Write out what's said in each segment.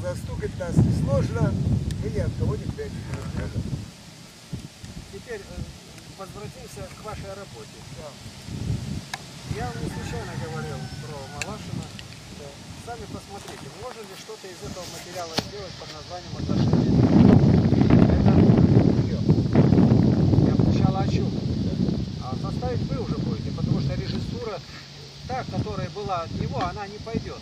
застукать нас несложно, мы ни от кого не прячемся. Теперь э, возвратимся к вашей работе. Я вам не случайно говорил про Малашина. Сами посмотрите, можно ли что-то из этого материала сделать под названием отношения? Это я сначала о чем? А составить вы уже будете, потому что режиссура, та, которая была от него, она не пойдет.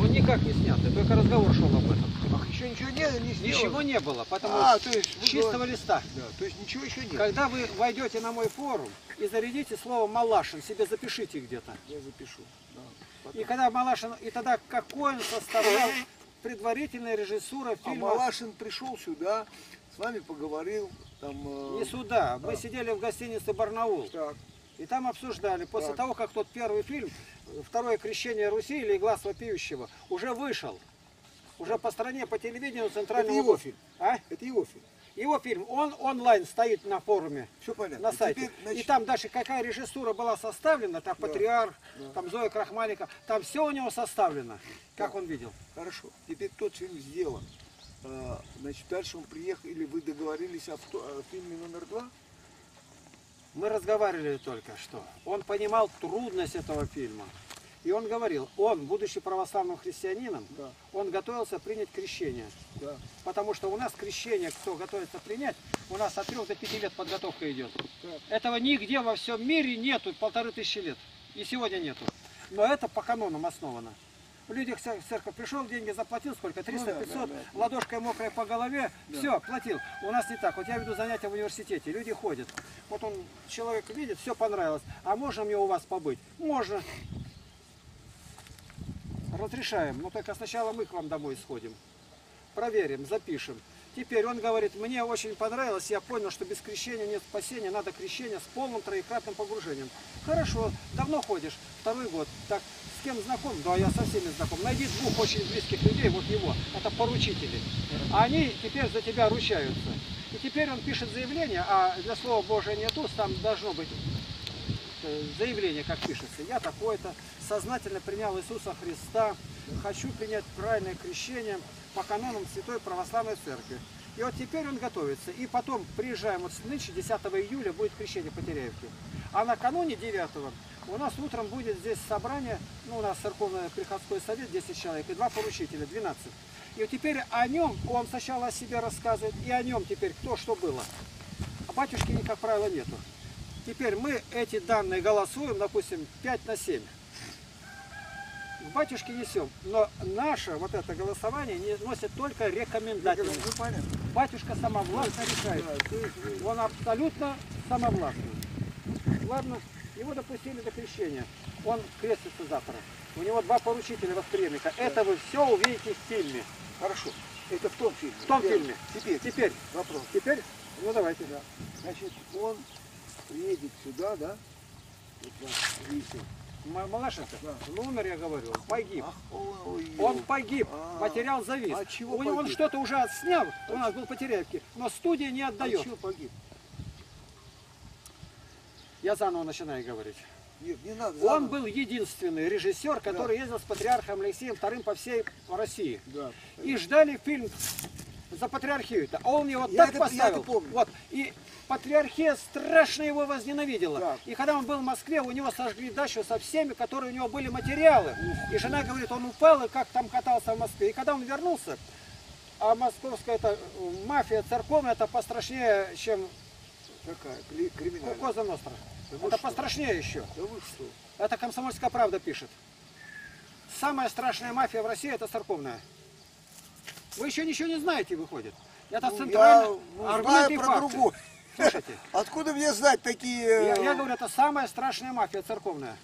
Он никак не снят, только разговор шел об этом. Ах, еще ничего не, не сделано? Ничего не было, потому А, то есть с чистого говорите- листа. Да, то есть ничего еще нет. Когда вы войдете на мой форум и зарядите слово Малашин, себе запишите где-то. Я запишу. Да. И когда Малашин, и тогда какой он составлял предварительная режиссура А фильма Малашин пришел сюда, с вами поговорил, там... э, не сюда. Мы Да. сидели в гостинице Барнаул. Так, И там обсуждали. После Так. того, как тот первый фильм, второе крещение Руси или глаз вопиющего, уже вышел. Уже по стране, по телевидению это центрального его фильм. А? Это его фильм. Его фильм, он онлайн стоит на форуме. Все понятно. на сайте. Теперь, значит, И там дальше какая режиссура была составлена, там Да. Патриарх, Да. там Зоя Крахмалика, там все у него составлено, как Да. он видел. Хорошо. Теперь тот фильм сделан. А, Значит, дальше он приехал, или вы договорились о, о фильме номер два? Мы разговаривали только что. Он понимал трудность этого фильма. И он говорил, он, будучи православным христианином, Да. он готовился принять крещение. Да. Потому что у нас крещение, кто готовится принять, у нас от 3 до 5 лет подготовка идет. Так. Этого нигде во всем мире нету, полторы тысячи лет. И сегодня нету. Но это по канонам основано. В людях в церковь пришел, деньги заплатил, сколько? 300, Ну да, 500, да, да. ладошкой мокрая по голове, Да. все, платил. У нас не так. Вот я веду занятия в университете, люди ходят. Вот он, человек видит, все понравилось. А можно мне у вас побыть? Можно. Разрешаем, но только сначала мы к вам домой сходим. Проверим, запишем. Теперь он говорит, мне очень понравилось, я понял, что без крещения нет спасения, надо крещение с полным троекратным погружением. Хорошо, давно ходишь, второй год. Так, с кем знаком? Да, я со всеми знаком. Найди двух очень близких людей, вот его, это поручители. Они теперь за тебя ручаются. И теперь он пишет заявление, а для слова Божия нету, там должно быть э, заявление, как пишется. Я такой-то сознательно принял Иисуса Христа, хочу принять правильное крещение по канонам Святой Православной Церкви. И вот теперь он готовится. И потом приезжаем, вот нынче 10 июля будет крещение по Теряевке. А накануне 9 у нас утром будет здесь собрание, ну у нас церковный приходской совет, 10 человек, и два поручителя, 12. И вот теперь о нем, он сначала о себе рассказывает, и о нем теперь кто что было. А батюшки, как правило, нету. Теперь мы эти данные голосуем, допустим, 5 на 7. К батюшке несем. Но наше вот это голосование не носит только рекомендательность. Ну. Батюшка самовластно решает. Он абсолютно самовластный. Ладно, его допустили до крещения. Он крестится завтра. У него два поручителя восприемника. Это вы все увидите в фильме. Хорошо. Это в том фильме. В том фильме. Теперь, Теперь, вопрос. теперь, ну давайте. Да. Значит, он приедет сюда, да? Вот вас. Малашенко, Да. ну умер, я говорю, погиб. Ой, Он погиб, А, материал завис. а чего У него он что-то уже отснял, у нас был по Теряевке, но студия не А отдает. чего погиб? Я заново начинаю говорить. Нет, не надо. Он был единственный режиссер, который ездил с патриархом Алексеем II по всей России. Да. И ждали фильм за патриархию-то. А он его Я так это- поставил. это помню. Вот. И патриархия страшно его возненавидела. Так. И когда он был в Москве, у него сожгли дачу со всеми, которые у него были материалы. И жена говорит, он упал и как там катался в Москве. И когда он вернулся, а московская это, э, мафия церковная, это пострашнее, чем Какая? Кри- Криминальная. Коза Ностра. Да Это что? пострашнее еще. Да вы что? Это комсомольская правда пишет. Самая страшная мафия в России это церковная. Вы еще ничего не знаете, выходит. Это Ну, центральный я аргумент и про факты. другую. Слушайте, Откуда мне знать такие... я, э, я говорю, это самая страшная мафия церковная.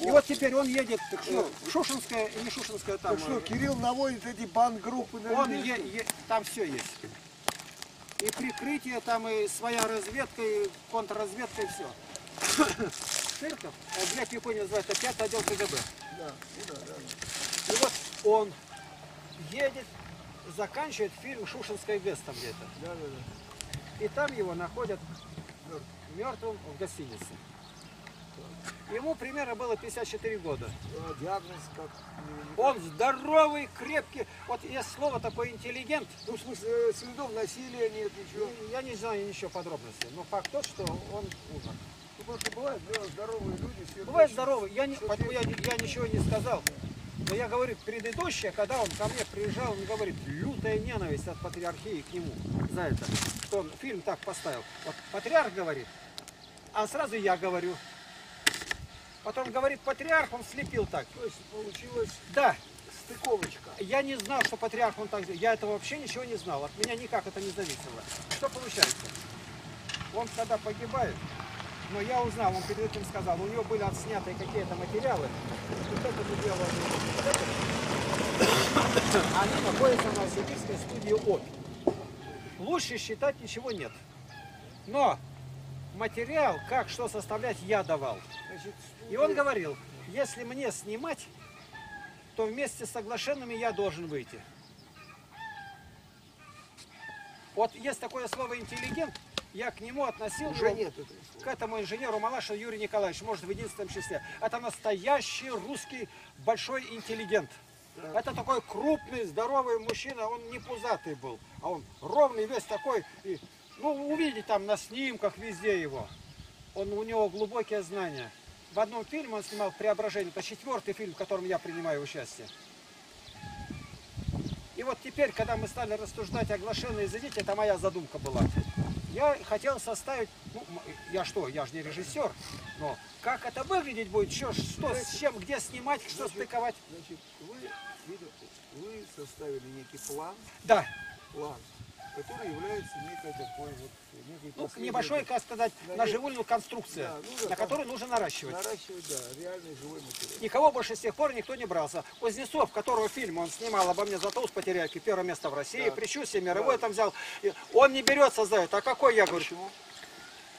И вот. теперь он едет э, в Шушинское, и не Шушинское там. Так что, э, Кирилл наводит эти бан-группы на Он е- е- там все есть. И прикрытие, там и своя разведка, и контрразведка, и все. Церковь, э, блядь, в Японии называется пятый отдел КГБ. Да, ну да, да, да. И вот он едет, заканчивает фильм Шушинская ГЭС там где-то. Да, да, да. И там его находят мертвым в гостинице. Ему примерно было 54 года. А диагноз как? Он здоровый, крепкий. Вот есть слово такое интеллигент. Ну, в смысле, э, следов насилия нет, ничего. Я не знаю ничего подробностей, но факт тот, что он умер. Ну, просто бывают да, здоровые люди. сердечные. Бывает здоровый. Я, не, я, я ничего не сказал. Но я говорю, предыдущее, когда он ко мне приезжал, он говорит, лютая ненависть от патриархии к нему за это, что он фильм так поставил. Вот патриарх говорит, а сразу я говорю. Потом говорит патриарх, он слепил так. То есть получилась Да, стыковочка. я не знал, что патриарх он так сделал. Я этого вообще ничего не знал. От меня никак это не зависело. Что получается? Он когда погибает, но я узнал, он перед этим сказал, у него были отсняты какие-то материалы. Вот это мы делали. вот это. Они находятся на сибирской студии ОП. Лучше считать ничего нет. Но материал, как что составлять, я давал. И он говорил, если мне снимать, то вместе с соглашенными я должен выйти. Вот есть такое слово интеллигент, я к нему относил уже нет этого к этому инженеру Малашу Юрию Николаевичу, может в единственном числе. Это настоящий русский большой интеллигент. Это такой крупный, здоровый мужчина, он не пузатый был, а он ровный, весь такой. И, ну, увидите там на снимках везде его. Он, у него глубокие знания. В одном фильме он снимал «Преображение». Это четвертый фильм, в котором я принимаю участие. И вот теперь, когда мы стали рассуждать оглашенные языки, это моя задумка была. Я хотел составить, ну, я что, я же не режиссер, но как это выглядеть будет, что, что с чем, где снимать, что стыковать. Значит, вы, вы составили некий план, Да, план, который является некой такой вот, некой ну, небольшой, как сказать, наживульную конструкция, Да, ну да, на которую нужно наращивать. наращивать, да, реальный живой материал. Никого больше с тех пор никто не брался. Кузнецов, которого фильм он снимал обо мне за толст потеряйки, первое место в России, Да. Причувствие, мировой там взял. Он не берется за это. А какой я говорю? Почему?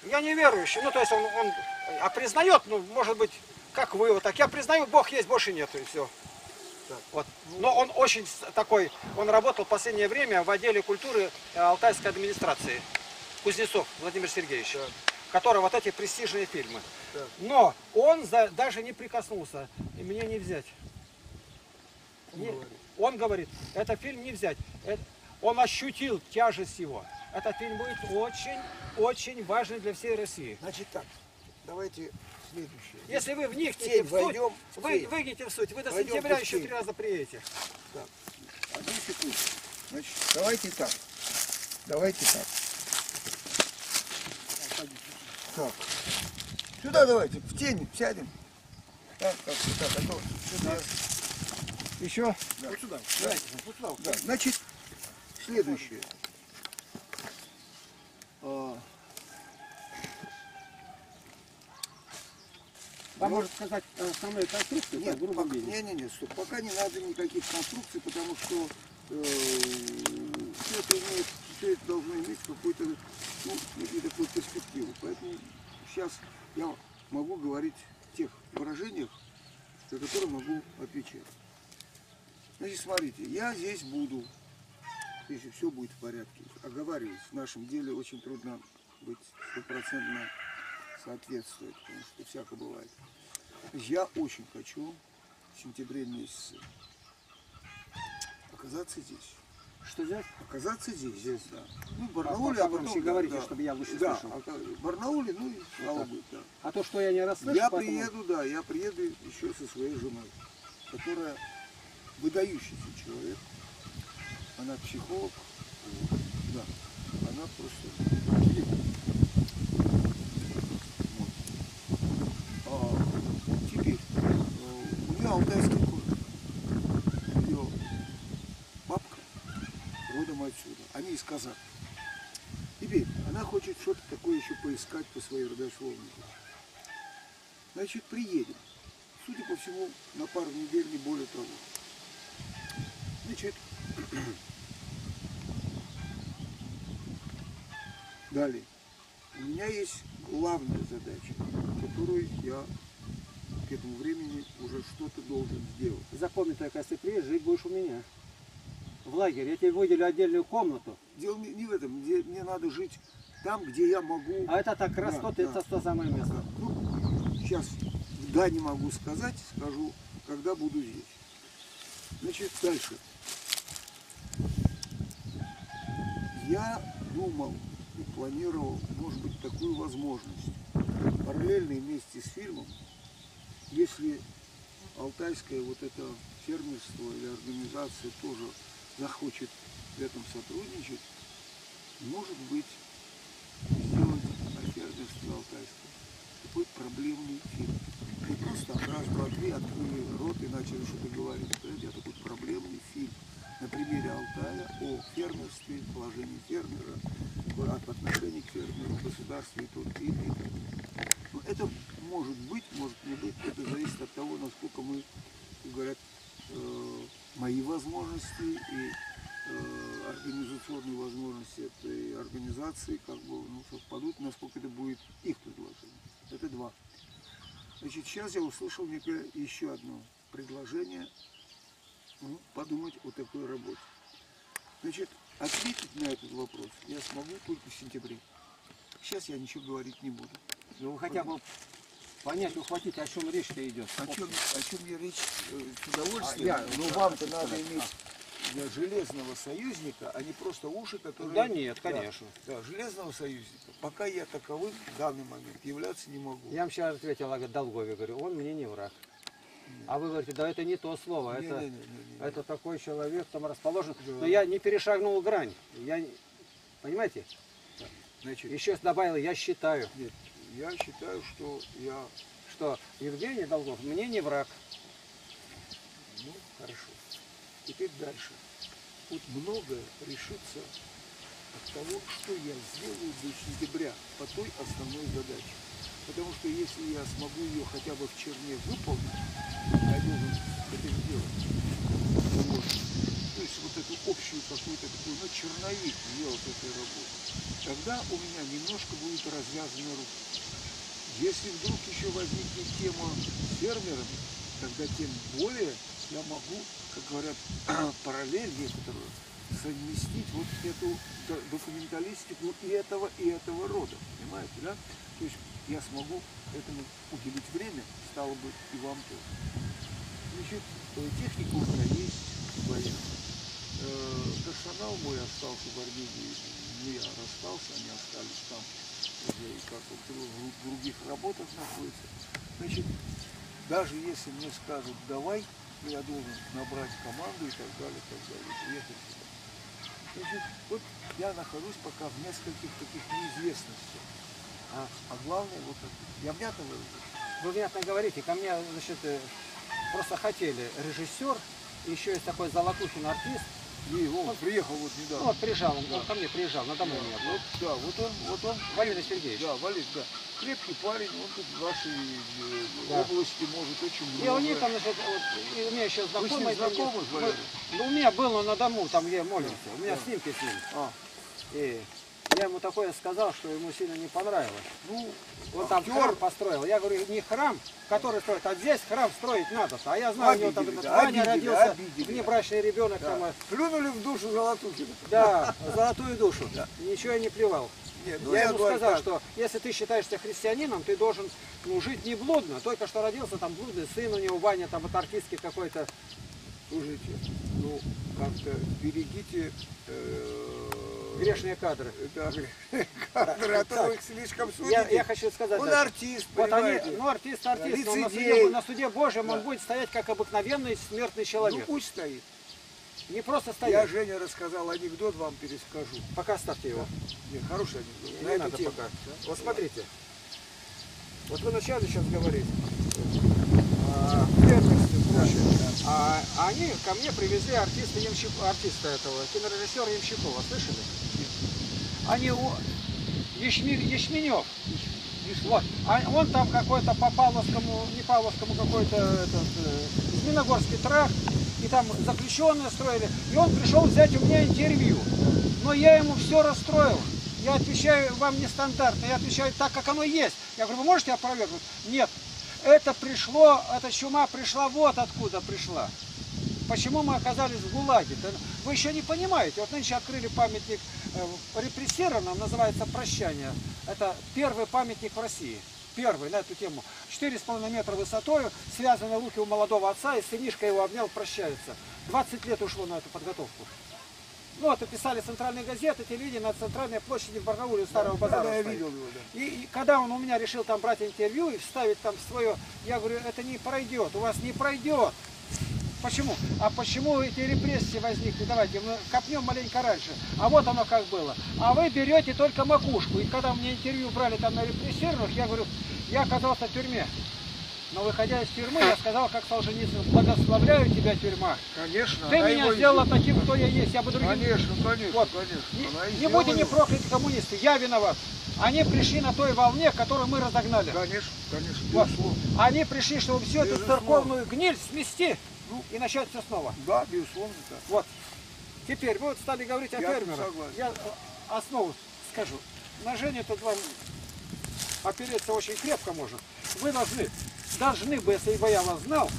Я не верующий. Ну, то есть он, он а признает, ну, может быть, как вы, вот так. Я признаю, Бог есть, больше нету, и все. Вот. Но он очень такой, он работал в последнее время в отделе культуры э, Алтайской администрации. Кузнецов Владимир Сергеевич, Так. который вот эти престижные фильмы. Так. Но он за- даже не прикоснулся, и мне не взять. Он Не- говорит. он говорит, это фильм не взять. Это- он ощутил тяжесть его. Этот фильм будет очень, очень важный для всей России. Значит так, давайте следующее. Если вы вникнете тень в суть, войдем, в вы выйдете в суть, вы до Войдем сентября в еще три раза приедете. Так, одну секунду. Значит, давайте так. Давайте так. Так. Сюда давайте, в тень сядем. Так, так, так, а то сюда. Еще? Да. Вот сюда. Давайте, вот сюда. Да. Значит, следующее. А, Вам может сказать основные конструкции, Нет, пока, не, не, не, стоп, пока не надо никаких конструкций, потому что э, все это имеет, все это должно иметь какой-то, ну, такой перспективу. Поэтому сейчас я могу говорить в тех выражениях, за которые могу отвечать. Значит, смотрите, я здесь буду, если все будет в порядке. Оговариваюсь, в нашем деле очень трудно быть стопроцентно соответствовать, потому что всяко бывает. Я очень хочу в сентябре месяце оказаться здесь. Что здесь? Оказаться здесь, здесь, да. Ну, Барнауле, а потом... погромче да, говорите, да. чтобы я лучше Да, слышал. в Барнауле, ну и слава богу, да. А то, что я не расслышал, Я поэтому- приеду, да, я приеду еще со своей женой, которая выдающийся человек. Она психолог, да. Она просто великая. Вот. А, теперь, э, у нее алтайский корень. Ее бабка родом Казах. Теперь, она хочет что-то такое еще поискать по своей родословной. Значит, приедем. Судя по всему, на пару недель, не более того. Значит, далее. У меня есть главная задача, которую я к этому времени уже что-то должен сделать. Запомни только, если жить будешь у меня. В лагере. Я тебе выделю отдельную комнату. Дело не не в этом. Мне, мне надо жить там, где я могу... А это так раз Да, тот, да. это то самое место. Ну, сейчас да не могу сказать, скажу, когда буду здесь. Значит, дальше. Я думал и планировал, может быть, такую возможность. Параллельно вместе с фильмом, если алтайское вот это фермерство или организация тоже захочет в этом сотрудничать, может быть, сделать о фермерстве алтайском такой проблемный фильм. Не просто раз, два, три открыли рот и начали что-то говорить. Понимаете, а такой проблемный фильм на примере Алтая о фермерстве, положении фермера, от отношений к фермеру, государстве и тут, и, и так. Ну, это может быть, может не быть, это зависит от того, насколько мы, говорят, э, мои возможности и организационные возможности этой организации как бы ну, совпадут, насколько это будет их предложение. Это два. Значит, сейчас я услышал некое еще одно предложение ну, подумать о такой работе. Значит, ответить на этот вопрос я смогу только в сентябре. Сейчас я ничего говорить не буду. Ну вы хотя бы понять, ухватить, о чем речь-то идет. О чем, о чем я речь э, с удовольствием. А, я- но вам-то надо иметь э, железного союзника, а не просто уши, которые... Да нет, конечно. Да, железного союзника. Пока я таковым в данный момент являться не могу. Я вам сейчас ответил о Долгове, говорю, он мне не враг. А вы говорите, да это не то слово, это, Не-не-не-не-не. это такой человек там расположен. Да. Но я не перешагнул грань. Я, не- понимаете? Значит, Еще добавил, я считаю, нет, я считаю, что я... что Евгений Долгов мне не враг. Ну, хорошо. Теперь дальше. Тут многое решится от того, что я сделаю до сентября по той основной задаче. Потому что если я смогу ее хотя бы в черне выполнить, я должен это сделать, вот, то есть вот эту общую какую-то такую, ну, черновик сделать этой работы, тогда у меня немножко будет развязаны руки. Если вдруг еще возникнет тема с фермерами, тогда тем более я могу, как говорят, параллель некоторую совместить вот эту документалистику и этого, и этого рода. Понимаете, да? То есть я смогу этому уделить время, стало бы и вам тоже. Значит, э, техника у меня есть своя. Э, Персонал мой остался в Армении, не я расстался, они остались там уже и как в дру- в других работах находятся. Значит, даже если мне скажут давай, я должен набрать команду и так далее, и так далее, приехать сюда. Значит, вот я нахожусь пока в нескольких таких неизвестностях. А, а главное, вот. Я внятно выразил? Вы внятно говорите, ко мне, значит, э, просто хотели режиссер, еще есть такой Золотухин артист, И он приехал вот ну недавно. вот приезжал, он, Да. он ко мне приезжал, на дому у меня был. Вот, да, вот он, вот он, Валерий Сергеевич. да, Валерий, да. Крепкий парень, он тут в вашей э, Да. области может очень много. И у них там, значит, вот, у меня еще Вы с ним знакомый. там знакомы есть. с? Мы- Ну, у меня был он на дому, там где я молился. У меня Да. снимки с ним. А, И я ему такое сказал, что ему сильно не понравилось. ну, Он там актер. храм построил. Я говорю, не храм, который строит, а здесь храм строить надо. А я знаю, у него там Обидели, этот да, Ваня обидели, родился, обидели. внебрачный ребенок. Да. Там, э, Плюнули в душу Золотухина. да, золотую душу. Ничего я не плевал. Нет, ну я ему говорю сказал, что если ты считаешься христианином, ты должен ну, жить не блудно. Только что родился, там блудный сын у него, Ваня, там вот артистский какой-то. Слушайте, ну, как-то берегите э, Грешные кадры. Да, кадры, а то вы их слишком судите. Я, я хочу сказать, Он артист, вот они, понимаете? ну артист, артист, но на суде, на суде Божьем он Да. будет стоять как обыкновенный смертный Ну человек. пусть стоит. Не просто Я стоять. Женя рассказал анекдот, вам перескажу. Пока ставьте его. Нет, хороший анекдот. Не На эту надо тему. пока. Да? Вот смотрите. Вот вы начали сейчас говорить. А, прочее. А, а они ко мне привезли артиста, Ямщик- артиста этого, кинорежиссера Ямщикова, слышали? Они у... Ячми- Ячменев. Вот. А он там какой-то по Павловскому, не Павловскому, какой-то этот, э, Змеиногорский тракт, и там заключенные строили. И он пришел взять у меня интервью. Но я ему все расстроил. Я отвечаю вам нестандартно, я отвечаю так, как оно есть. Я говорю, вы можете опровергнуть? Нет. Это пришло, эта чума пришла вот откуда пришла. почему мы оказались в ГУЛАГе. Вы еще не понимаете. Вот нынче открыли памятник э, репрессированным, называется «Прощание». Это первый памятник в России. Первый на эту тему. 4,5 метра высотой, связаны руки у молодого отца, и сынишка его обнял, прощается. 20 лет ушло на эту подготовку. Ну, это писали центральные газеты, телевидение на центральной площади в Барнауле у Старого базара. Да, я стоит. видел его, да. И, и когда он у меня решил там брать интервью и вставить там свое, я говорю, это не пройдет, у вас не пройдет. Почему? А почему эти репрессии возникли? Давайте мы копнем маленько раньше. А вот оно как было. А вы берете только макушку. И когда мне интервью брали там на репрессированных, я говорю, я оказался в тюрьме. Но выходя из тюрьмы, я сказал, как Солженицын, благословляю тебя, тюрьма. Конечно. Ты меня его сделала таким, кто я есть. Я бы другим Конечно, конечно, Вот. конечно. не, не будьте не прокляты коммунисты, я виноват. Они пришли на той волне, которую мы разогнали. Конечно, конечно, Вот. Они пришли, чтобы всю эту церковную гниль смести ну, и начать все снова. Да, безусловно, да. Вот. Теперь вы вот стали говорить о Я фермерах. согласен. Я э, основу скажу. На Жене тут вам опереться очень крепко можно. Вы должны, должны бы, если бы я вас знал,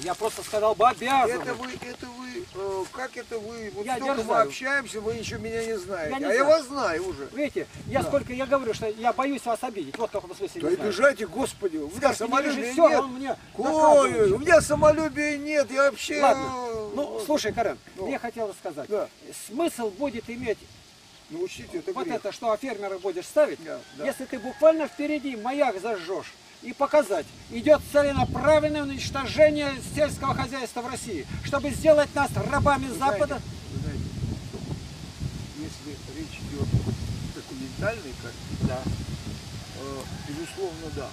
я просто сказал бы обязаны. Это вы, это вы, э, как это вы, вот Я столько мы общаемся, вы еще меня не знаете. Я не а я знаю. вас знаю уже. Видите, я Да. сколько я говорю, что я боюсь вас обидеть. Вот в каком смысле Да обижайте, господи, у меня не самолюбия режиссер, нет. он мне Ой, у меня самолюбия нет, я вообще... Ладно. э, Ну, слушай, Карен, Ну. мне хотелось сказать. Да. Смысл будет иметь Ну, учтите, это вот грех. это, что о фермерах будешь ставить, Да, да. если ты буквально впереди маяк зажжешь и показать, идет целенаправленное уничтожение сельского хозяйства в России, чтобы сделать нас рабами Вы Запада. знаете, вы знаете, если речь идет о документальной картине, Да. э, безусловно, да.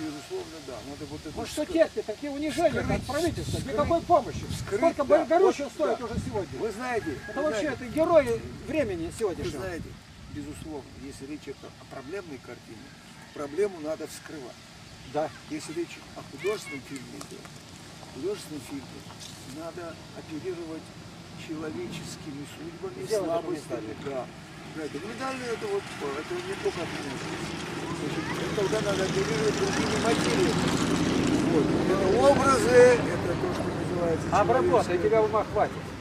Безусловно, да. Надо вот это Ну что терпит, такие унижения Скрыть, от правительства, скрыть, никакой помощи. скрыть, Сколько да. Болгорючев Вот, стоит да. уже сегодня? Вы знаете, Это вы вообще знаете, это герои времени вы сегодняшнего. знаете, безусловно, если речь идет о проблемной картине, проблему надо вскрывать. Да. Если речь о художественном фильме идет, в художественном фильме надо оперировать человеческими судьбами, Сделать слабостями. Да. Да, документальный это вот, это не только. Значит, тогда надо оперировать другими материями. Вот. Это образы, это то, что называется Обработай, тебя ума хватит.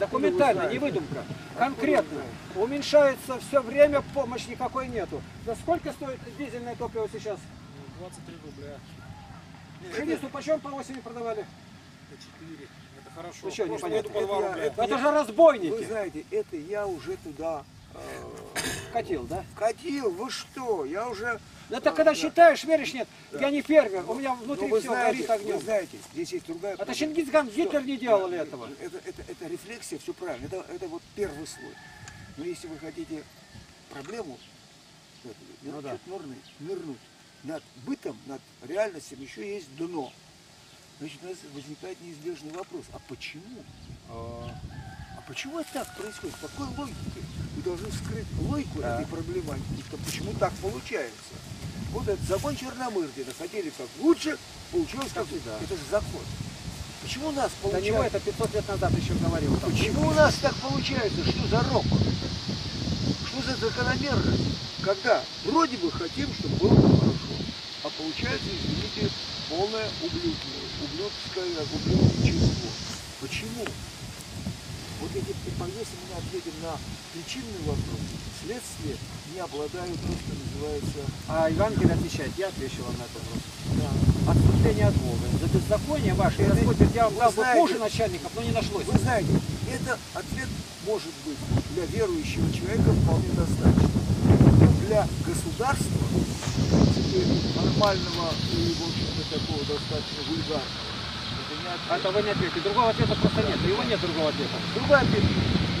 Документально, вы не выдумка. Конкретно. Уменьшается все время, помощь никакой нету. За сколько стоит дизельное топливо сейчас? 23 рубля. Пшеницу почем по осени продавали? Это 4. Это хорошо. Ну что, непонятно. году по 2 Это- рубля. это- Это же Вы разбойники. знаете, это я уже туда э, Катил, да? вкатил. Вы что? Я уже... Это э, когда да. считаешь, веришь, нет. Да. Я не фермер, у меня внутри вы все знаете, горит огнем. вы знаете, здесь есть другая Это. Чингисхан? Гитлер не делали Да, этого. Это, это, это рефлексия, все правильно. Это, это вот первый слой. Но если вы хотите проблему, Ну да. нырнуть, нырнуть. Над бытом, над реальностью еще есть дно. Значит, у нас возникает неизбежный вопрос. А почему? А почему это так происходит? По какой логике? Вы должны вскрыть логику Да. этой проблематики. Почему так получается? Вот этот закон Черномырдина хотели как лучше, получилось как всегда. Это же закон. Почему у нас До него получается? это 500 лет назад еще говорил. там. Почему у нас так получается? Что за ропот? Что за закономерность? Когда вроде бы хотим, чтобы было хорошо, а получается, извините, полное ублюдное, ублюдское ублюдничество. Почему? Вот эти, если мы ответим на причинный вопрос, следствие не обладают то, что называется А Евангелие отвечает, я отвечу вам на этот вопрос. да, Отступление от Бога. За беззаконие ваше, Это- Господь говорит, я вам дал бы хуже начальников, но не нашлось. Вы знаете, это ответ может быть для верующего человека вполне достаточно. Но для государства, нормального и, в общем-то, такого достаточно вульгарного, это А вы не ответите. Другого ответа просто нет. У него нет другого ответа. Другой ответ.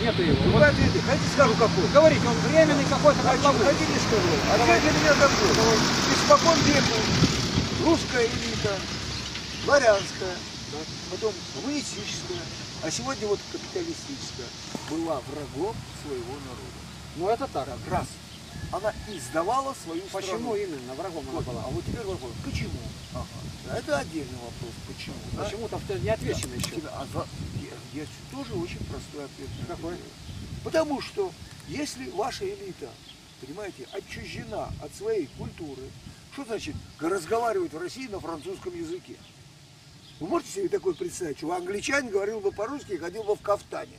Нету его. Другой ответ. Хотите скажу какой? говорите, он временный какой-то, как Хотите, ловушка. хотите скажу? Ответ для меня такой. Испокон веку русская элита, дворянская, потом коммунистическая, а сегодня вот капиталистическая, была врагом своего народа. Ну это так. Раз. Она издавала свою Почему страну. именно врагом она Вот. была? А вот теперь вопрос. Почему? Ага. Да, Это отдельный вопрос. Почему? да? Почему-то не отвечено еще. Тебе- а за- я тоже очень простой ответ. Какой? Потому что если ваша элита, понимаете, отчуждена от своей культуры, что значит разговаривать в России на французском языке? Вы можете себе такое представить, что англичанин говорил бы по-русски и ходил бы в кафтане?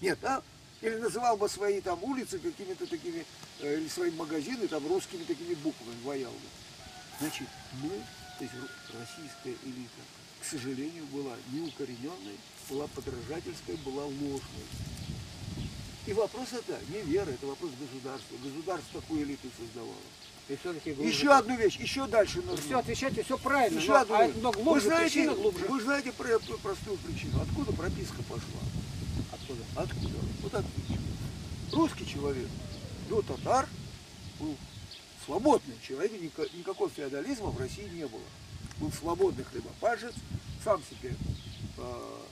Нет, а? Или называл бы свои там улицы какими-то такими, э, или свои магазины там русскими такими буквами воял бы. Значит, мы, то есть российская элита, к сожалению, была неукорененной, была подражательской, была ложной. И вопрос это не вера, это вопрос государства. Государство такую элиту создавало. И все-таки Еще одну вещь, еще дальше нужно. Все отвечайте, все правильно, Еще но, одну а, но вы глубже, знаете, причина глубже. вы знаете про про простую причину. Откуда прописка пошла? Откуда? Откуда? Вот отлично. Русский человек до татар был свободный человек, ника- никакого феодализма в России не было. Был свободный хлебопашец, сам себе э,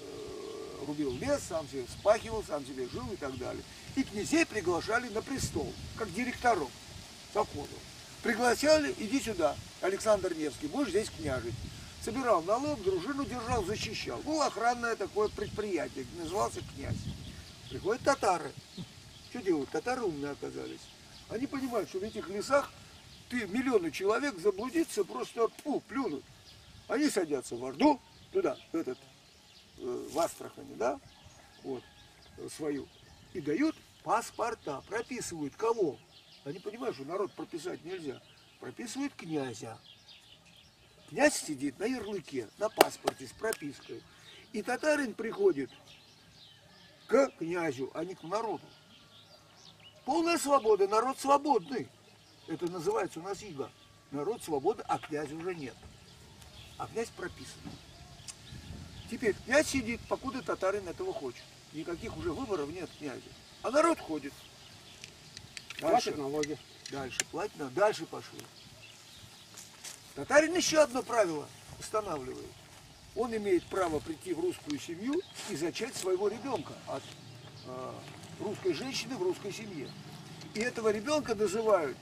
э, рубил лес, сам себе вспахивал, сам себе жил и так далее. И князей приглашали на престол, как директоров совхозов. Приглашали, иди сюда, Александр Невский, будешь здесь княжить. Собирал налог, дружину держал, защищал. Было охранное такое предприятие, назывался князь. Приходят татары. Что делают? Татары умные оказались. Они понимают, что в этих лесах ты миллионы человек заблудиться просто пу, плюнут. Они садятся в Орду, туда, в этот, э, в Астрахани, да, вот, э, свою, и дают паспорта, прописывают кого? Они понимают, что народ прописать нельзя. Прописывают князя. Князь сидит на ярлыке, на паспорте с пропиской. И татарин приходит к князю, а не к народу. Полная свобода, народ свободный. Это называется у нас иго. Народ свободы, а князя уже нет. А князь прописан. Теперь князь сидит, покуда татарин этого хочет. Никаких уже выборов нет князя. А народ ходит. Платят налоги. Дальше платить надо. Дальше пошли. Татарин еще одно правило устанавливает. Он имеет право прийти в русскую семью и зачать своего ребенка от э, русской женщины в русской семье. И этого ребенка называют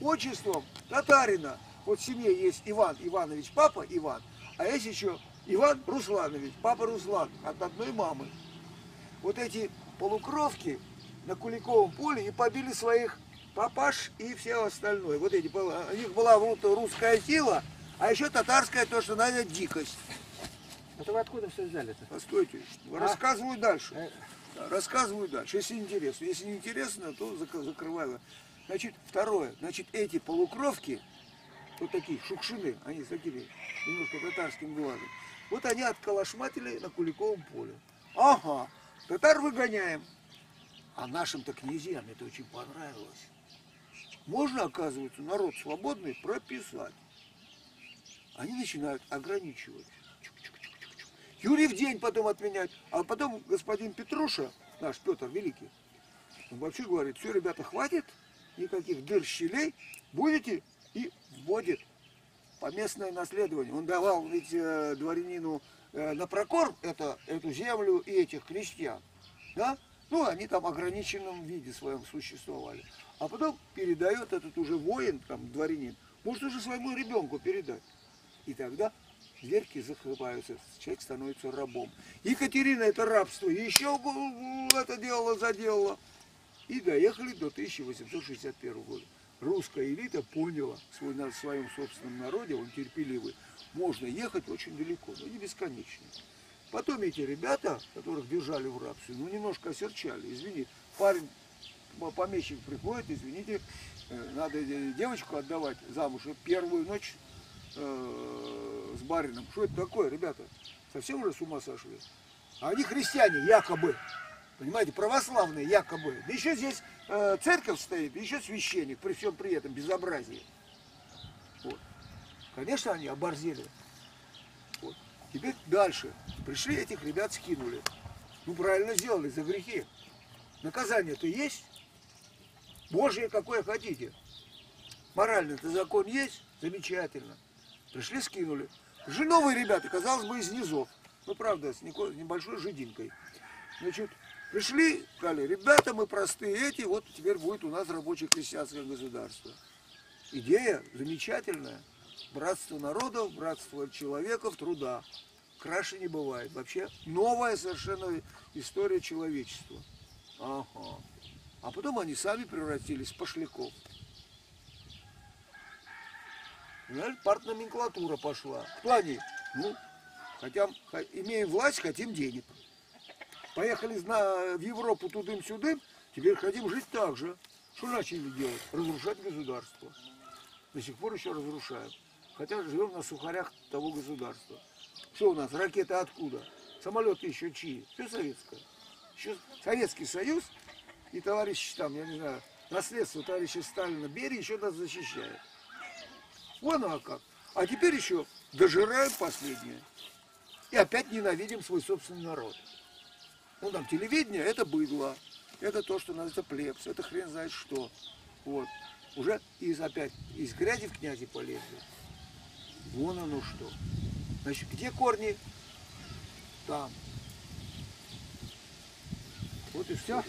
отчеством татарина. Вот в семье есть Иван Иванович, папа Иван, а есть еще Иван Русланович, папа Руслан, от одной мамы. Вот эти полукровки на Куликовом поле и побили своих папаш и все остальное. Вот эти, у них была вот русская сила, а еще татарская, то, что надо дикость. Это вы откуда все взяли-то? Постойте, А? рассказываю дальше. Э, Рассказываю дальше, если интересно. Если не интересно, то зак- закрываю. Значит, второе. Значит, эти полукровки, вот такие шукшины, они с такими немножко татарским глазом, вот они отколошматили на Куликовом поле. Ага, татар выгоняем. А нашим-то князьям это очень понравилось. Можно, оказывается, народ свободный прописать. Они начинают ограничивать. Юрий в день потом отменять. А потом господин Петруша, наш Петр Великий, он вообще говорит, все, ребята, хватит, никаких дыр, щелей, будете и вводит поместное наследование. Он давал ведь э, дворянину э, на прокорм это, эту землю и этих крестьян. Да? Ну, они там в ограниченном виде своем существовали. А потом передает этот уже воин, там, дворянин, может уже своему ребенку передать. И тогда дверки закрываются, человек становится рабом. Екатерина это рабство еще это делала, заделала. И доехали до 1861 года. Русская элита поняла свой, на своем собственном народе, он терпеливый, можно ехать очень далеко, но не бесконечно. Потом эти ребята, которых держали в рабстве, ну немножко осерчали. Извини, парень, помещик приходит, извините, э, надо девочку отдавать замуж и первую ночь э, с барином. Что это такое, ребята? Совсем уже с ума сошли? А они христиане, якобы. Понимаете, православные якобы. Да еще здесь э, церковь стоит, еще священник, при всем при этом безобразии. Вот. Конечно, они оборзели. Теперь дальше. Пришли, этих ребят скинули. Ну, правильно сделали, за грехи. Наказание-то есть. Божье какое хотите. Моральный-то закон есть. Замечательно. Пришли, скинули. Же новые ребята, казалось бы, из низов. Ну, правда, с небольшой жиденькой. Значит, пришли, сказали, ребята, мы простые эти, вот теперь будет у нас рабочее крестьянское государство. Идея замечательная. Братство народов, братство человеков, труда. Краше не бывает. Вообще новая совершенно история человечества. Ага. А потом они сами превратились в пошляков. Понимаешь, партноменклатура пошла. Кто они? Ну, Хотим, имеем власть, хотим денег. Поехали в Европу тудым-сюдым, теперь хотим жить так же. Что начали делать? Разрушать государство. До сих пор еще разрушаем. Хотя живем на сухарях того государства. Что у нас? Ракеты откуда? Самолеты еще чьи? Все советское. Еще Советский Союз и товарищ там, я не знаю, наследство товарища Сталина Берия еще нас защищает. Вон оно как. А теперь еще дожираем последнее. И опять ненавидим свой собственный народ. Ну, там телевидение это быдло. Это то, что называется плебс. Это хрен знает что. Вот. Уже из опять из грязи в князи полезли. Вон оно что. Значит, где корни? Там. Вот и все.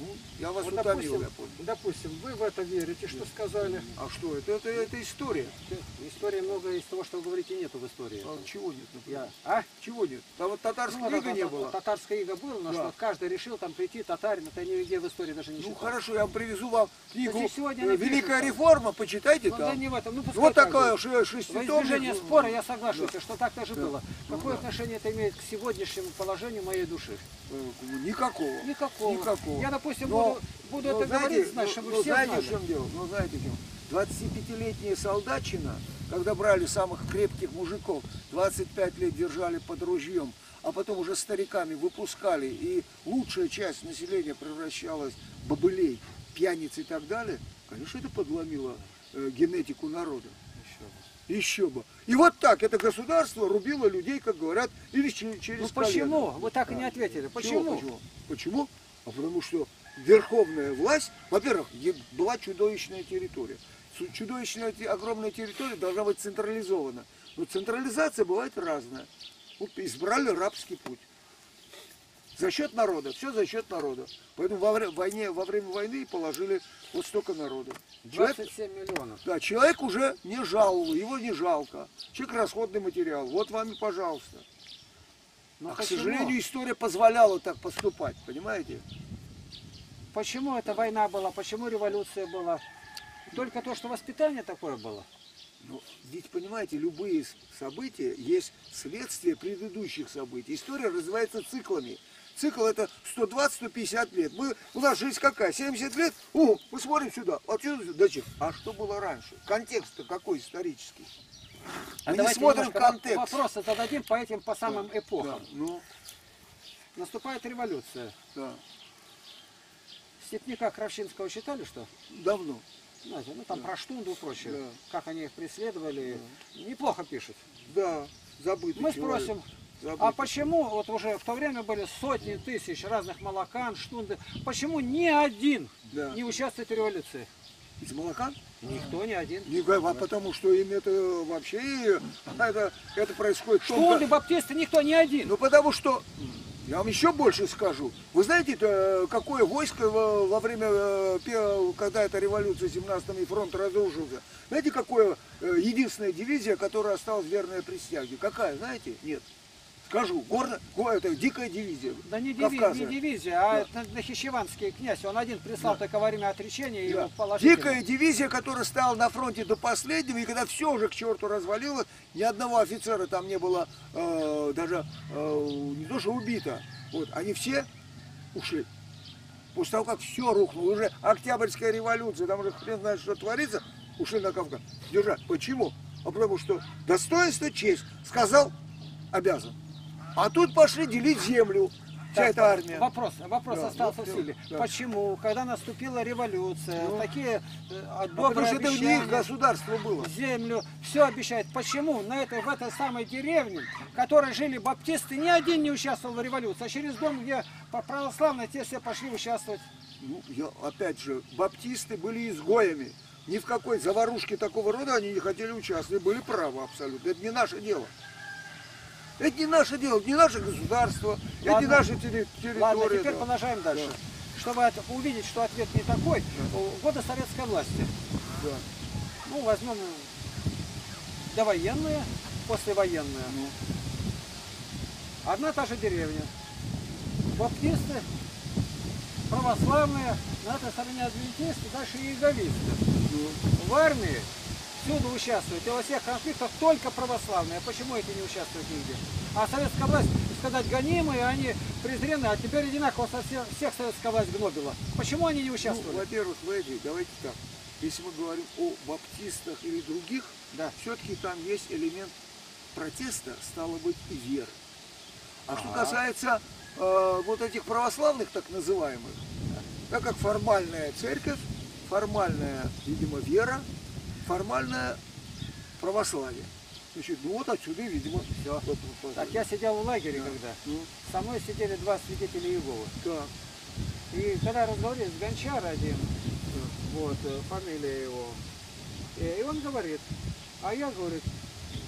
Ну, я вас Вот, утомил, допустим, я понял. допустим, вы в это верите, что сказали. А что это? Это, это история. Истории много из того, что вы говорите, нету в истории. А чего нет, например? Я, а? Чего нет? Там вот татарской Ну, ига не было. Татарская ига была, но Да. что каждый решил там прийти, татарин, это нигде в истории даже не Ну читал. хорошо, я привезу вам книгу здесь сегодня э, «Великая пишут, реформа», почитайте Ну, да там. не в этом. Ну, Вот так такая Во шеститомник. избежание спора я соглашусь, что так даже Да. было. Какое отношение это имеет к сегодняшнему положению моей души? Э, Никакого. Никакого. Никакого. Я, допустим, Но- буду, буду но это знаете, говорить, ну, чтобы ну, все знаете, знали. в чем дело? Ну, знаете, в чем? 25-летняя солдатчина, когда брали самых крепких мужиков, 25 лет держали под ружьем, а потом уже стариками выпускали, и лучшая часть населения превращалась в бобылей, пьяниц и так далее, конечно, это подломило э, генетику народа. Еще бы. И вот так это государство рубило людей, как говорят, или че- через Ну колено. почему? Вы так и не ответили. Почему? Почему? Почему? А потому что верховная власть, во-первых, была чудовищная территория. Чудовищная огромная территория должна быть централизована. Но централизация бывает разная. Вот избрали рабский путь. За счет народа, все за счет народа. Поэтому во, вре- войне, во время войны положили вот столько народа. Человек, 27 миллионов. да, человек уже не жаловал, его не жалко. Человек расходный материал. Вот вам и пожалуйста. Но А, к сожалению, история позволяла так поступать, понимаете? Почему эта война была? Почему революция была? Только то, что воспитание такое было. Ну, ведь, понимаете, любые события есть следствие предыдущих событий. История развивается циклами. Цикл это 120-150 лет. Мы, у нас жизнь какая? 70 лет? О, мы смотрим сюда. Отсюда сюда. Зачем? А что было раньше? Контекст-то какой исторический? Мы не смотрим контекст. Вопросы зададим по этим, по самым Да, эпохам. ну, Наступает революция. да. Степника Кравчинского читали, что? Давно. Знаете, ну там про Штунду и прочее. Да. Как они их преследовали. Неплохо пишут. Да, забытый Мы человек. спросим, Забытый. а почему вот уже в то время были сотни тысяч разных молокан, штунды, почему ни один Да. не участвует в революции? Из молока? Никто, ни один. Не а потому что им это вообще это, это происходит Штунды, баптисты, никто, ни один. Ну потому что, я вам еще больше скажу. Вы знаете, это, какое войско во, время, э, когда эта революция в 17 и фронт разрушился? Знаете, какое э, единственная дивизия, которая осталась верная присяге? Какая, знаете? Нет. Скажу, горно, го- это дикая дивизия. Да не, диви- Кавказа. не дивизия, а это Нахичеванский князь. Он один прислал только во время отречения и Да. его положили. Дикая дивизия, которая стояла на фронте до последнего, и когда все уже к черту развалилось, ни одного офицера там не было э, даже э, не то что убито. Вот, они все ушли. После того, как все рухнуло, уже Октябрьская революция, там уже хрен знает, что творится, ушли на Кавказ. Держать. Почему? А потому что достоинство, честь, сказал, обязан. А тут пошли делить землю, вся Так, эта армия. Вопрос, вопрос Да, остался вот, в силе. да. Почему, когда наступила революция, Ну. такие э, А потому что это у них государство было. землю, все обещает. Почему на этой, в этой самой деревне, в которой жили баптисты, ни один не участвовал в революции, а через дом, где православные, те все пошли участвовать. Ну, я, опять же, баптисты были изгоями. Ни в какой заварушке такого рода они не хотели участвовать. Были правы абсолютно. Это не наше дело. Это не наше дело, не наше государство, это не Ладно. наша терри- территория. Ладно, теперь да. дальше. Чтобы это- увидеть, что ответ не такой, годы советской власти. Да. Ну, возьмем довоенные, послевоенные. Ну, Одна та же деревня. Баптисты, православные, на этой стороне адвентисты, дальше иеговисты. ну. В армии всюду участвуют, и во всех конфликтах только православные. А почему эти не участвуют нигде? А советская власть, сказать, гонимые, они презрены, а теперь одинаково со всех, всех советская власть гнобила. Почему они не Ну, участвовали? во-первых, Леди, давайте так. Если мы говорим о баптистах или других, Да. все-таки там есть элемент протеста, стало быть, и веры. А что Ага. касается э, вот этих православных так называемых, так как формальная церковь, формальная, видимо, вера, формальное православие. Значит, ну вот отсюда, видимо, все. Так, я сидел в лагере когда. Ну, Со мной сидели два свидетеля Иеговы. так. И когда разговаривали с Гончар один, вот, э, фамилия его, э, и он говорит, а я, говорит,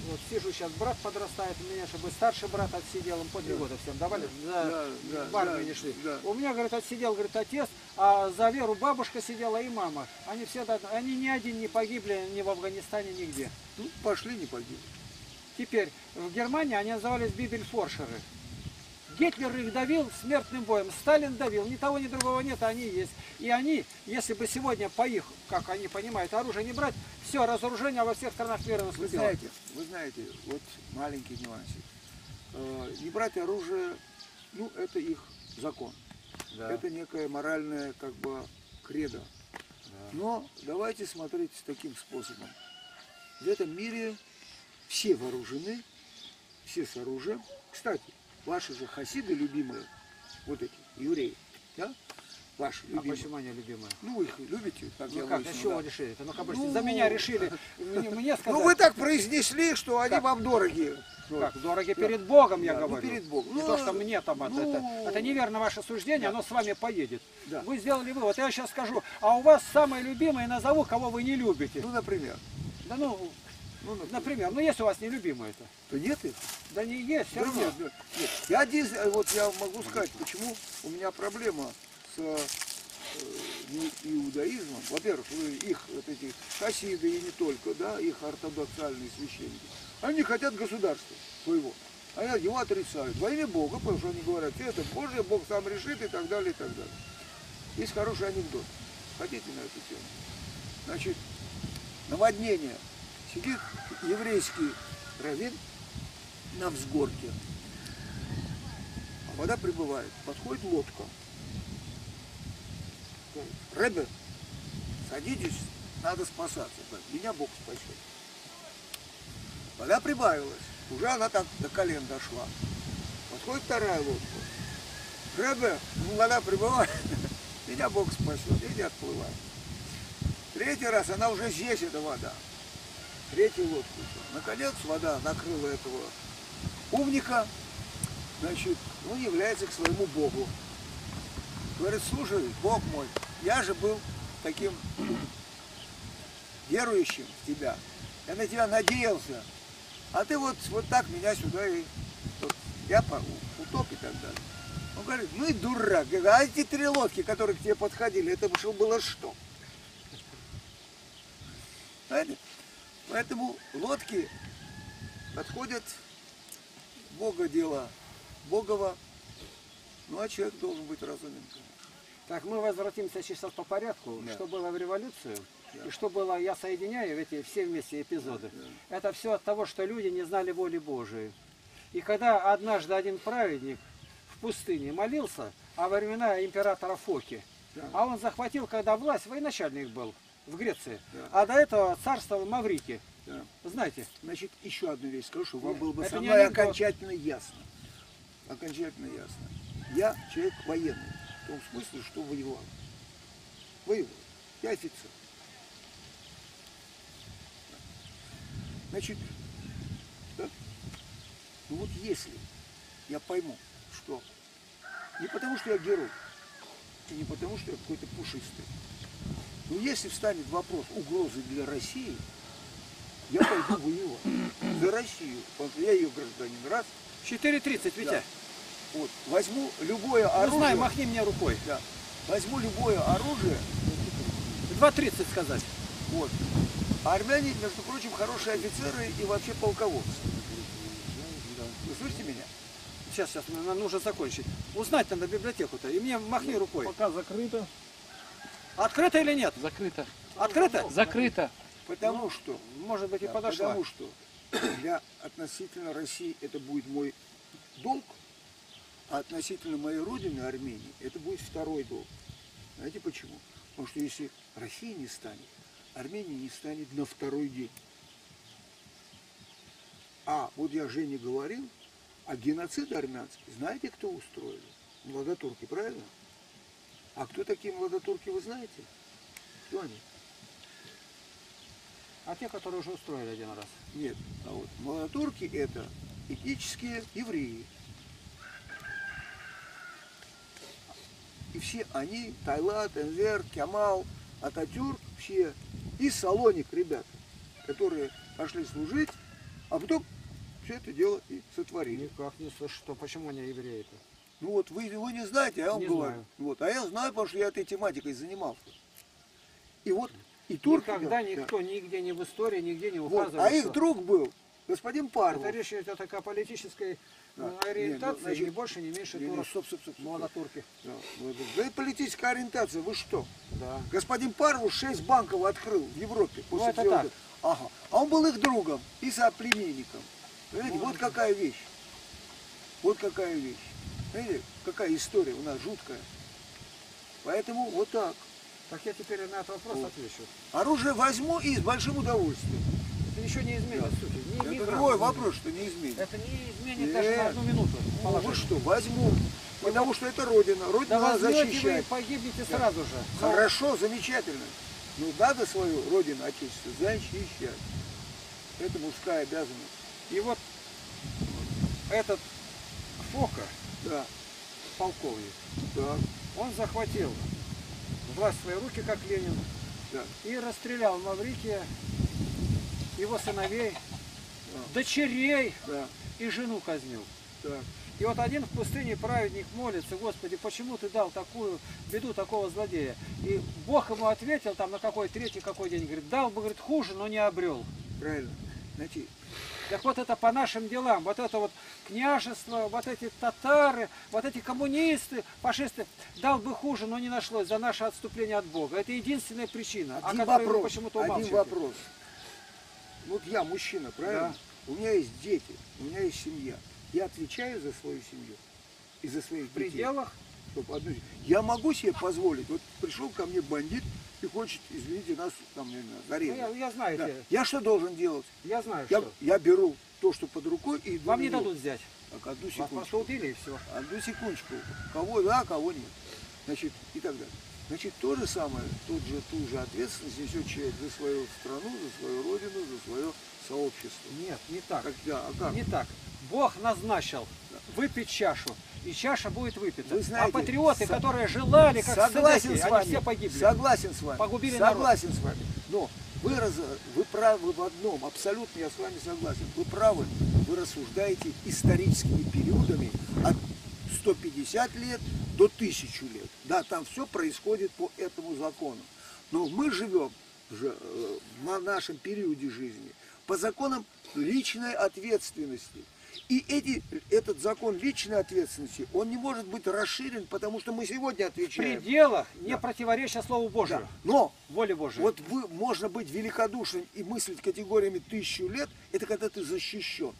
вот сижу сейчас, брат подрастает у меня, чтобы старший брат отсидел, им по три Да. года всем давали, за Да, да, в армию да, не шли. да. У меня, говорит, отсидел, говорит, отец, а за веру бабушка сидела и мама. Они все, они ни один не погибли ни в Афганистане, нигде. Ну, пошли, не погибли. Теперь в Германии они назывались бибельфоршеры. Гитлер их давил смертным боем, Сталин давил, ни того, ни другого нет, а они есть. И они, если бы сегодня по их, как они понимают, оружие не брать, все, разоружение во всех странах мира Вы наступило. знаете, вы знаете, вот маленький нюансик. Э, Не брать оружие, ну, это их закон. Да. Это некое моральное, как бы, кредо. Но давайте смотреть таким способом. В этом мире все вооружены, все с оружием. Кстати, ваши же хасиды любимые, вот эти, евреи, да? Ваши А любимые. почему они любимые? Ну, вы их любите, как я Ну как, выяснил, а чего да. решили? -то? Ну, как Ну, за меня решили, мне, мне. Ну, вы так произнесли, что они Как? вам дороги. Как, дороги перед Богом, я Да, ну, говорю. перед Богом. Не Ну, то, что мне там это, ну, это. Это неверно ваше суждение, да. оно с вами поедет. Да. Вы сделали вывод. Я сейчас скажу, а у вас самые любимые назову, кого вы не любите. Ну, например. Да ну, Ну, например. ну есть у вас нелюбимые это. То нет их? Да не есть, все Да равно. нет. Я один, э, вот я могу сказать, почему у меня проблема с э, не- иудаизмом. Во-первых, вы их вот эти хасиды и не только, да, их ортодоксальные священники, они хотят государства своего. А его отрицают во имя Бога, потому что они говорят, это Божье, Бог сам решит и так далее, и так далее. Есть хороший анекдот. Хотите на эту тему? Значит, наводнение. Сидит еврейский раввин на взгорке. А вода прибывает. Подходит лодка. Рэбе, садитесь, надо спасаться. Меня Бог спасет. Вода прибавилась. Уже она так до колен дошла. Подходит вторая лодка. Рэбе, ну, вода прибывает. Меня Бог спасет. И не отплывает. Третий раз она уже здесь, эта вода. Третью лодку. Наконец вода накрыла этого умника, значит, он является к своему Богу. Говорит, слушай, Бог мой, я же был таким верующим в тебя. Я на тебя надеялся. А ты вот, вот так меня сюда и вот, я утоп и так далее. Он говорит, ну и дурак. А эти три лодки, которые к тебе подходили, это было что? Понимаете? Поэтому лодки подходят Бога дело Богова, ну а человек должен быть разумен. Так, мы возвратимся сейчас по порядку, Да. что было в революцию. Да. И что было, я соединяю эти все вместе эпизоды. Это все от того, что люди не знали воли Божией. И когда однажды один праведник в пустыне молился о времена императора Фоки, Да. а он захватил, когда власть, военачальник был в Греции, Да. а до этого царствовал Маврики. Да. Знаете, Значит, еще одну вещь скажу, чтобы вам было бы со мной окончательно ясно. Окончательно ясно. Я человек военный, в том смысле, что воевал. Воевал. Я офицер. Значит, да? ну вот если я пойму, что не потому, что я герой, и не потому, что я какой-то пушистый, но если встанет вопрос угрозы для России, я пойду воевать за Россию. я ее гражданин. Раз. 4.30, Витя. Да. Вот. Возьму любое Ну, оружие. знай, махни мне рукой. Да. Возьму любое оружие. 2.30 сказать. Вот. А армяне, между прочим, хорошие офицеры и вообще полководцы. Вы слышите меня? Сейчас, сейчас, нам нужно закончить. Узнать надо библиотеку-то. И мне махни рукой. Пока закрыто. Открыто или нет? Закрыто. Открыто? Закрыто. Потому Ну, что, Может быть и да, подошла. потому что для относительно России это будет мой долг, а относительно моей родины, Армении, это будет второй долг. Знаете почему? Потому что если Россия не станет, Армения не станет на второй день. А вот я Жене говорил, а геноцид армянский, знаете, кто устроили? Младотурки, правильно? А кто такие младотурки, вы знаете? Кто они? А те, которые уже устроили один раз. Нет, а вот младотурки это этнические евреи. И все они, Тайлат, Энвер, Кямал, Ататюрк, все, и Салоник, ребята, которые пошли служить, а потом все это дело и сотворили. Никак не слышу, что. Почему они евреи-то? Ну вот вы, вы не знаете, а я вам Не говорю. знаю. Вот, а я знаю, потому что я этой тематикой занимался. И вот и турки. Никогда да, никто нигде не в истории, нигде не Вот, указывал. а их друг был господин Парвов. Это речь идет о такой политической Да. э, Не, ну, ориентации, значит, ни больше, ни меньше Не, не, турок. стоп, стоп, стоп, стоп. Молодотурки. Да, ну, да и политическая ориентация, вы что? Да. Господин Парвус шесть банков открыл в Европе после Ну, это так. Ага. А он был их другом и соплеменником. Понимаете, Ну, вот какая вещь. Вот какая вещь. Знаете, какая история у нас жуткая. Поэтому вот так. Так я теперь на этот вопрос Вот. отвечу. Оружие возьму и с большим удовольствием. Это ничего не изменит Да. сути. Ни Это другой не вопрос, что не изменит. Это не изменит Нет. даже на одну минуту. Ну, вы что, возьму. Потому что это Родина. Родина Да надо вы и погибнете Да. сразу же. Но Хорошо, замечательно. Но надо свою родину, отечество защищать. Это мужская обязанность. И вот этот Фока, Да, полковник, да, он захватил власть в свои руки, как Ленин, да. и расстрелял Маврикия, его сыновей, Да. дочерей Да, и жену казнил. да. И вот один в пустыне праведник молится, Господи, почему ты дал такую беду, такого злодея? И Бог ему ответил там на какой третий, какой день, говорит, дал бы, говорит, хуже, но не обрел. Правильно. Знаете, Так вот это по нашим делам, вот это вот княжество, вот эти татары, вот эти коммунисты, фашисты, дал бы хуже, но не нашлось за наше отступление от Бога. Это единственная причина, о один которой вы вопрос. почему-то Один вопрос. Вот я мужчина, правильно? У меня есть дети, у меня есть семья. Я отвечаю за свою семью и за своих В детей. пределах Чтоб одну- Я могу себе позволить. Вот пришел ко мне бандит и хочет, извините, нас там, не знаю, Ну, зарезать. я, я знаю, Да. те- Я что должен делать? я знаю, Я, что. я беру то, что под рукой, и иду Вам не дадут взять. Так, одну Вас секундочку. убили и все. Одну секундочку. Кого да, кого нет. Значит, и так далее. Значит, то же самое, тот же, ту же ответственность несет человек за свою страну, за свою родину, за свое сообщество. Нет, не так. Как, да, а как? Не так. Бог назначил выпить чашу, и чаша будет выпита. Вы знаете, а патриоты, со- которые желали, как Согласен собаки, с они вами. все погибли. Согласен с вами. Погубили народ. Согласен с вами. Но вы, раз, вы правы в одном, абсолютно я с вами согласен. Вы правы, вы рассуждаете историческими периодами от 150 лет до 1000 лет. Да, там все происходит по этому закону. Но мы живем э, на нашем периоде жизни по законам личной ответственности. И эти, этот закон личной ответственности, он не может быть расширен, потому что мы сегодня В отвечаем. пределах, не Да. противоречия Слову Божию, Да. Но воле Божией. вот вы, можно быть великодушным и мыслить категориями тысячу лет, это когда ты защищен.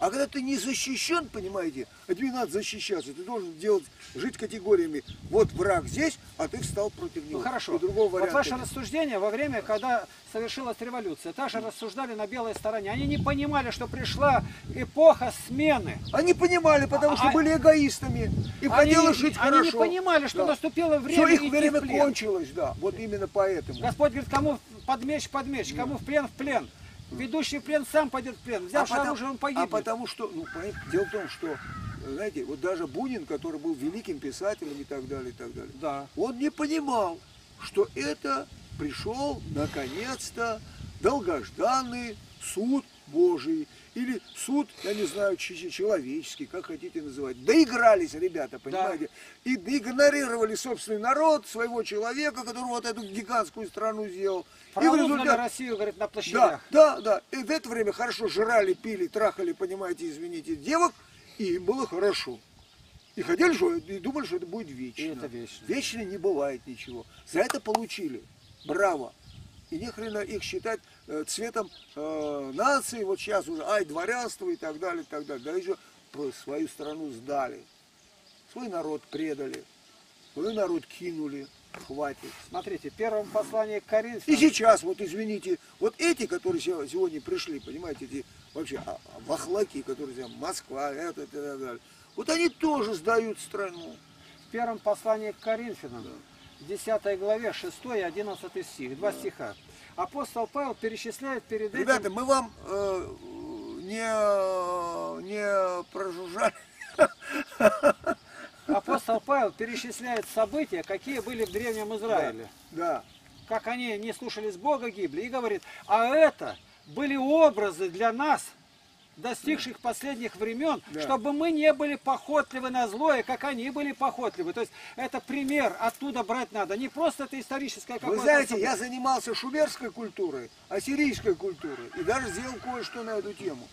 А когда ты не защищен, понимаете, а тебе надо защищаться, ты должен делать, жить категориями, вот враг здесь, а ты встал против него. Ну хорошо. И другого Вот ваше нет. рассуждение во время, когда совершилась революция, также рассуждали на белой стороне. Они не понимали, что пришла эпоха смены. Они понимали, потому что А- были эгоистами. Они, хотелось жить они хорошо. не понимали, что Да. наступило время их идти время кончилось, да. Вот именно поэтому. Господь говорит, кому под меч, под меч, кому в плен, в плен. Ведущий в плен сам пойдет в плен. Взявший потому- оружие, он погибнет. А потому что, ну, дело в том, что, знаете, вот даже Бунин, который был великим писателем и так далее, и так далее, Да. он не понимал, что это пришел, наконец-то, долгожданный суд Божий. Или суд, я не знаю, человеческий, как хотите называть. Доигрались ребята, понимаете? И игнорировали собственный народ, своего человека, который вот эту гигантскую страну сделал. И в результате... Россию, говорит, на Да, площадях. да, да. И в это время хорошо жрали, пили, трахали, понимаете, извините, девок, и им было хорошо. И хотели, что, и думали, что это будет вечно. И это вечно. Вечно не бывает ничего. За это получили. Браво. И не хрена их считать цветом э, нации, вот сейчас уже, ай, дворянство и так далее, и так далее. Да еще свою страну сдали, свой народ предали, свой народ кинули, хватит. Смотрите, в первом послании к Коринфянам. И сейчас, вот извините, вот эти, которые се- сегодня пришли, понимаете, эти вообще а, а, вахлаки, которые там Москва, это, это, это, это, вот они тоже сдают страну. В первом послании к Коринфянам, 10 главе, 6 и 11 стих, два стиха. Апостол Павел перечисляет перед этим... Ребята, мы вам э, не, не прожужжали. Апостол Павел перечисляет события, какие были в Древнем Израиле. Да. Как они не слушались Бога, гибли. И говорит, а это были образы для нас, достигших последних времен, Да. чтобы мы не были похотливы на злое, как они были похотливы. То есть это пример, оттуда брать надо. Не просто это историческое Вы какое-то знаете, событие. я занимался шумерской культурой, ассирийской культурой и даже сделал кое-что на эту тему.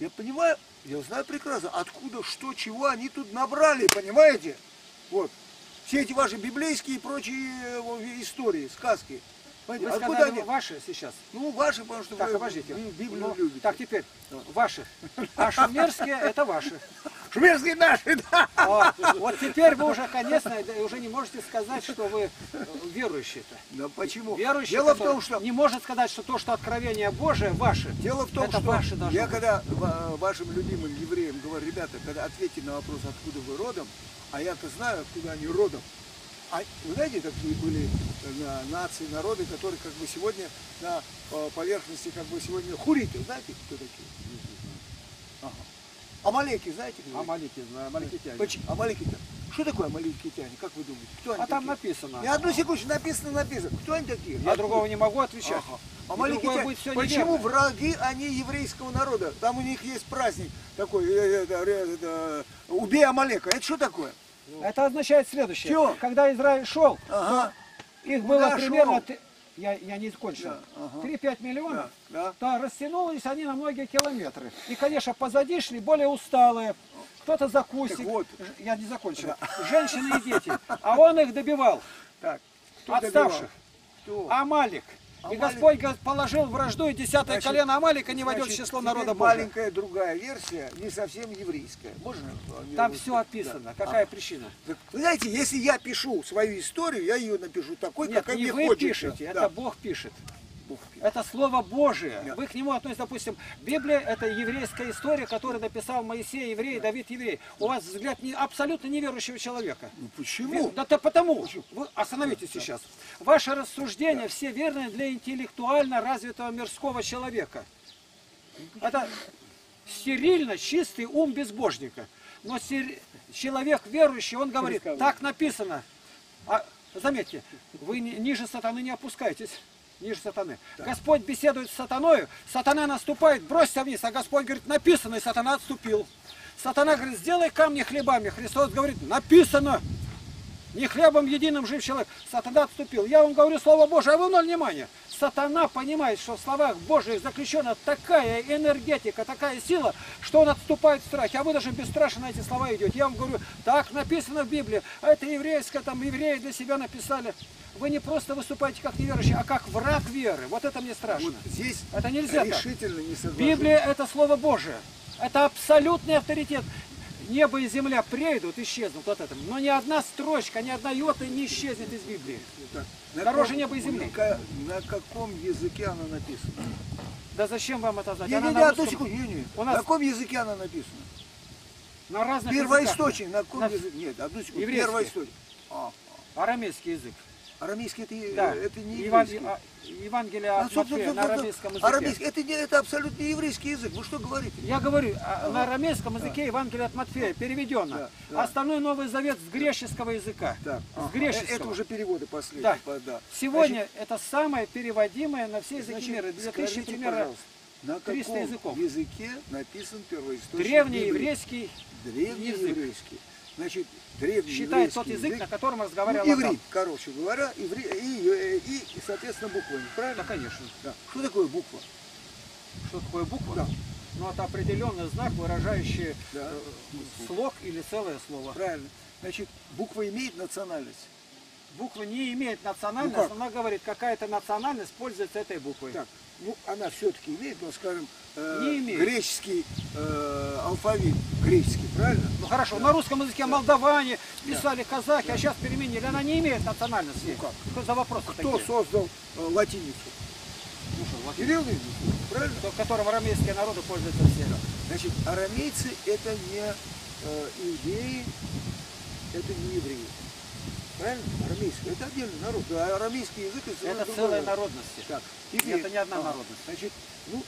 Я понимаю, я знаю прекрасно, откуда, что, чего они тут набрали, понимаете? Вот. Все эти ваши библейские и прочие э, истории, сказки. Вы Понимаете, откуда сказали они? ваши сейчас. Ну, ваши, потому что Так, вы обождите. Библию Ну, любите. Так, теперь, ваши. А шумерские это ваши. Шумерские наши, да. А, вот теперь вы уже, конечно, да, уже не можете сказать, что вы э, верующие-то. Да почему? Верующий, Дело в том, что не может сказать, что то, что откровение Божие, ваше. Дело в том, это что ваше должно я быть. когда ва- вашим любимым евреям говорю, ребята, когда ответьте на вопрос, откуда вы родом, а я-то знаю, откуда они родом. А вы знаете, такие были э, на- нации, народы, которые как бы сегодня на э, поверхности, как бы сегодня хуриты, знаете, кто такие? Ага. Амалеки, знаете? кто такие? Амалики, амаликитяне. Поч- Амалеки-то. Что такое амалекитяне? Как вы думаете? Кто они А там такие? написано. Ни одну секунду написано, написано. Кто они такие? Я другого не могу отвечать. Ага. И Амаликитяне. другое будет всё Почему неверно. враги они еврейского народа? Там у них есть праздник такой, э, э, убей Амалека. Это что такое? Это означает следующее. Чё? Когда Израиль шел, Ага. их было Куда примерно... шел? Я, я не закончил. Да, ага. 3-5 миллионов. Да, то растянулись они на многие километры. И, конечно, позади шли более усталые, кто-то за кустик. Так вот. Я не закончил. Женщины и дети. А он их добивал, Так. Кто отставших. добивал? Кто? Амалик. И. Господь положил вражду, и десятое Значит, колено Амалика не войдет в число народа Божьего. маленькая другая версия, не совсем еврейская. Можно? Там э, все да. описано. А. Какая причина? Так, Вы знаете, если я пишу свою историю, я ее напишу такой, Нет, какая не мне вы хочется. пишете, Да. это Бог пишет. Это Слово Божие. Да. Вы к нему относитесь, допустим, Библия – это еврейская история, которую написал Моисей, еврей, Давид, еврей. У вас взгляд не, абсолютно неверующего человека. Ну почему? Да то потому, вы остановитесь сейчас. Ваши рассуждения все верны для интеллектуально развитого мирского человека. Это стерильно чистый ум безбожника. Но стер- человек верующий, он говорит, так написано. А, заметьте, вы ни- ниже сатаны не опускаетесь. Ниже сатаны. Господь беседует с сатаною, сатана наступает, бросься вниз, а Господь говорит, написано, и сатана отступил. Сатана говорит, сделай камни хлебами. Христос говорит, написано. Не хлебом единым жив человек. Сатана отступил. Я вам говорю Слово Божие, а вы ноль внимания. Сатана понимает, что в словах Божьих заключена такая энергетика, такая сила, что он отступает в страхе. А вы даже бесстрашно на эти слова идете. Я вам говорю, так написано в Библии. А это еврейское, там евреи для себя написали. Вы не просто выступаете как неверующий, а как враг веры. Вот это мне страшно. Вот здесь Это нельзя так. решительно не соглашусь. Библия – это Слово Божие. Это абсолютный авторитет. Небо и земля прейдут, исчезнут от этого. Но ни одна строчка, ни одна йота не исчезнет из Библии. Так, на Дороже неба и земли. На, на каком языке она написана? Да зачем вам это знать? Не, Она не, не, одну русском- секунду, не, не. У нас- На каком языке она написана? на разных Первоисточник, на каком На- языке? Нет, одну секунду. Еврейский. Первоисточник. А, языках. Арамейский язык. Арамейский это, э, Да. это не Еван- еврейский. а, Евангелие А, от стоп, Матфея на арамейском языке. Арамейский, это, не, это абсолютно не еврейский язык. Вы что говорите? Я говорю, а, на арамейском языке Евангелие от Матфея переведено. Да, да. Остальной Новый Завет с греческого языка. Так, С греческого. Это уже переводы последние. Да. по- да. Сегодня это самое переводимое на все языки Значит, мира. 2000 скажите, пожалуйста, на 300 каком языков. языке написан первоисточник древний Библии? еврейский Древний язык. еврейский. Значит, древний считает тот язык, на котором ну, разговаривал иврит, Адам. короче говоря, иври, и, и, и, соответственно, буквами, правильно? Да, конечно. Да. Что такое буква? Что такое буква? Да. Ну, это определенный знак, выражающий Да. э, слог или целое слово. Правильно. Значит, буква имеет национальность. буква не имеет Ну как? она говорит, какая-то национальность пользуется этой буквой. Так, ну она все-таки имеет, ну скажем, э, греческий э, алфавит, греческий, правильно? Ну хорошо, на русском языке молдаване писали казахи, а сейчас переменили. Она не имеет национальности. Ну как? Что за вопросы Кто такие? создал э, латиницу? Ну что, вот, Кирилл и Мефодий, правильно? то- которым арамейские народы пользуются все. Значит, арамейцы это не э, иудеи, это не евреи. Правильно? Арамейский. Это отдельный народ. А арамейский язык это, целая народ. народности. Так, Это не одна а, народность. Значит, ну,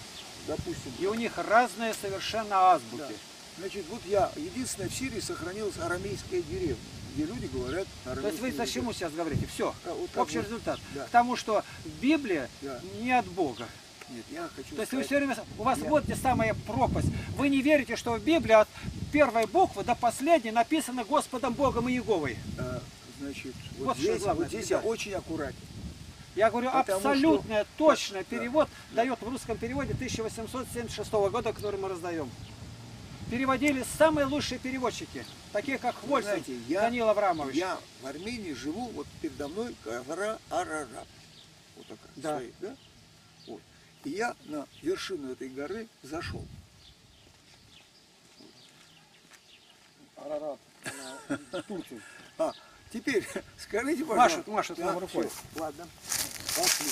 допустим. И у них разные совершенно азбуки. Да. Значит, вот я, единственное, в Сирии сохранилась арамейская деревня, где люди говорят То есть вы зачему сейчас говорите? Все. А, вот Общий вот. результат. Да. К тому, что Библия Да. не от Бога. Нет, я хочу То есть вы все время, у вас Я- вот те самая пропасть. Вы не верите, что в Библии от первой буквы до последней написано Господом Богом и Еговой. А, значит, вот, Вот здесь, вот здесь я очень аккуратен. Я говорю, Потому абсолютно точный Да, перевод дает в русском переводе 1876 года, который мы раздаем. Переводили самые лучшие переводчики, такие как знаете, я- Данил Аврамович. Я в Армении живу, вот передо мной гора Арарат. Вот такая Да. стоит, да? Вот. И я на вершину этой горы зашел. Арарат, Турцию. Теперь скажите, пожалуйста. Машут, машут нам рукой. всё, Ладно, пошли.